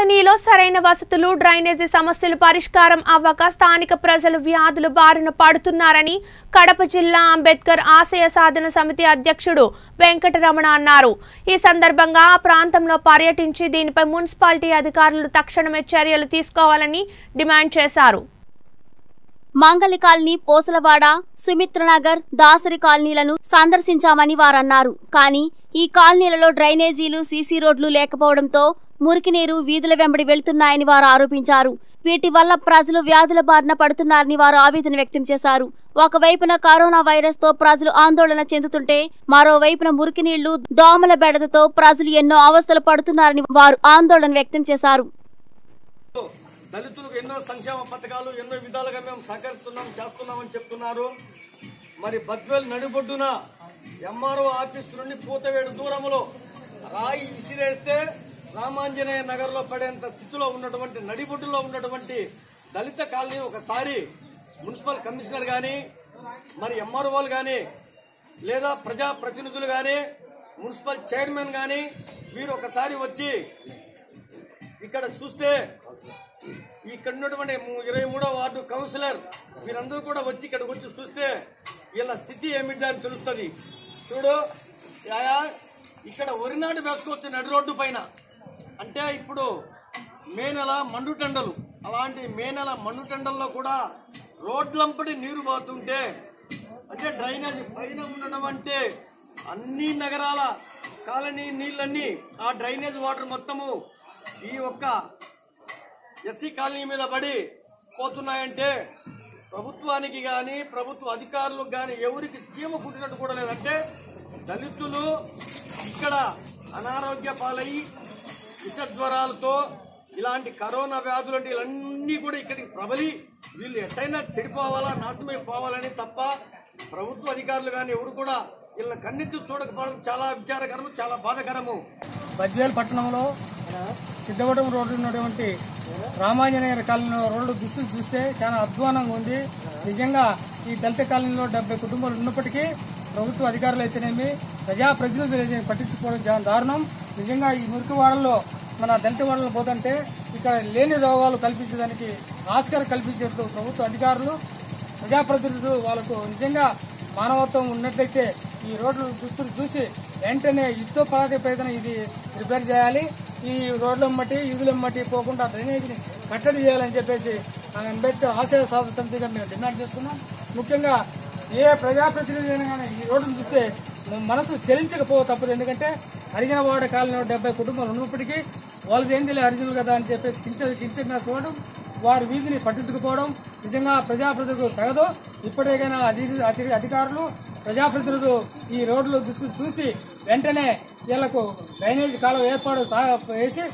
కాలనీలో సరైన వసతులు డ్రైనేజీ సమస్యలు పరిష్కారం అవ్వక స్థానిక ప్రజలు వ్యాధుల బారిన పడుతున్నారని కడప జిల్లా అంబేద్కర్ ఆశయ సాధన సమితి అధ్యక్షుడు వెంకటరమణ అన్నారు. ఈ సందర్భంగా ఆ ప్రాంతంలో పర్యటించి దీనిపై మున్సిపాలిటీ అధికారులు తక్షణమే చర్యలు తీసుకోవాలని డిమాండ్ చేశారు. మంగళి కాలనీ పోసలవాడ సుమిత్రనగర్ దాసరి కాలనీలను సందర్శించామని వారన్నారు. కానీ ఈ కాలనీలలో డ్రైనేజీలు సీసీ రోడ్లు లేకపోవడంతో మురికి నీరు వీధుల వెంబడి వెళ్తున్నాయని వారు ఆరోపించారు. వీటి వల్ల ప్రజలు వ్యాధుల బారిన పడుతున్నారని వారు ఆవేదన వ్యక్తం చేశారు. ఒకవైపున కరోనా వైరస్తో ప్రజలు ఆందోళన చెందుతుంటే మరోవైపున మురికి నీళ్ళు దోమల బెడదతో ప్రజలు ఎన్నో అవస్థలు పడుతున్నారని వారు ఆందోళన వ్యక్తం చేశారు. దళితులకు ఎన్నో సంక్షేమ పథకాలు ఎన్నో విధాలుగా మేము సహకరిస్తున్నాం చేస్తున్నామని చెప్తున్నారు. మరి బద్వేల్ నడిబొడ్డున ఎంఆర్ఓ ఆఫీస్ నుండి పూతవేడు దూరంలో రాయి విసిరేస్తే రామాంజనేయ నగర్లో పడేంత స్థితిలో ఉన్నటువంటి నడిబొడ్డులో ఉన్నటువంటి దళిత కాలనీ ఒకసారి మున్సిపల్ కమిషనర్ గాని మరి ఎంఆర్ఓలు గాని లేదా ప్రజా ప్రతినిధులు గాని మున్సిపల్ చైర్మన్ గాని వీరు ఒకసారి వచ్చి ఇక్కడ చూస్తే ఇక్కడ ఉన్నటువంటి ఇరవై మూడో వార్డు కౌన్సిలర్ వీరందరూ కూడా వచ్చి ఇక్కడికి వచ్చి చూస్తే వీళ్ళ స్థితి ఏమిటి అని తెలుస్తుంది. చూడు ఇక్కడ వరినాడు వేసుకోవచ్చు నడి రోడ్డు పైన. అంటే ఇప్పుడు మే నెల మండుటెండలు అలాంటి మే నెల మండుటెండల్లో కూడా రోడ్లంపడి నీరు పోతుంటే అంటే డ్రైనేజ్ పైన ఉండడం అంటే అన్ని నగరాల కాలనీ నీళ్ళన్నీ ఆ డ్రైనేజ్ వాటర్ మొత్తము ఈ ఒక్క ఎస్సీ కాలనీ మీద పడి పోతున్నాయంటే ప్రభుత్వానికి కానీ ప్రభుత్వ అధికారులకు కానీ ఎవరికి చీమ కుట్టినట్టు కూడా లేదంటే దళితులు ఇక్కడ అనారోగ్య పాలయ్యి విషజ్వరాలతో ఇలాంటి కరోనా వ్యాధులు అంటే ఇవన్నీ కూడా ఇక్కడికి ప్రబలి వీళ్ళు ఎట్టయినా చెడిపోవాలా నాశమైపోవాలని తప్ప ప్రభుత్వ అధికారులు కానీ ఎవరు కూడా వీళ్ళ కన్నెత్తి చూడకపోవడం చాలా విచారకరము చాలా బాధకరము. బద్వేల్ పట్టణంలో సిద్ధవటం రోడ్డు ఉన్నటువంటి రామాంజనేయ కాలనీలో రోడ్డు దుస్తులు చూస్తే చాలా అధ్వానంగా ఉంది. నిజంగా ఈ దళిత కాలనీలో డెబ్బై కుటుంబాలు ఉన్నప్పటికీ ప్రభుత్వ అధికారులు అయితేనేమి ప్రజాప్రతినిధులు అయితే పట్టించుకోవడం చాలా దారుణం. నిజంగా ఈ మురికివాడల్లో మన దళిత వాడలో పోతుంటే ఇక్కడ లేని రోగాలు కల్పించడానికి ఆస్కారం కల్పించేట్లు ప్రభుత్వ అధికారులు ప్రజాప్రతినిధులు వాళ్ళకు నిజంగా మానవత్వం ఉన్నట్లయితే ఈ రోడ్లు దుస్తులు చూసి వెంటనే యుద్ధ ప్రాతిపదికన ఇది రిపేర్ చేయాలి. ఈ రోడ్ల మట్టి ఈదుల మట్టి పోకుండా డ్రైనేజీని కట్టడి చేయాలని చెప్పేసి అంబేద్కర్ ఆశయ సాధన సమితిగా మేము డిమాండ్ చేస్తున్నాం. ముఖ్యంగా ఏ ప్రజాప్రతినిధి అయినా కానీ ఈ రోడ్డును చూస్తే మనసు చెలించకపో తప్పదు. ఎందుకంటే అరిగిన వాడ కాలంలో డెబ్బై కుటుంబాలు ఉన్నప్పటికీ వాళ్ళది ఏంది అరిజినల్ కదా అని చెప్పేసి కించ కించగా చూడడం వారి వీధిని పట్టించుకుపోవడం నిజంగా ప్రజాప్రతినిధులకు తగదు. ఇప్పటికైనా అధి- అధికారులు ప్రజాప్రతినిధులు ఈ రోడ్లు దుస్తు చూసి వెంటనే వీళ్ళకు డ్రైనేజ్ కాలం ఏర్పాటు వేసి చేసి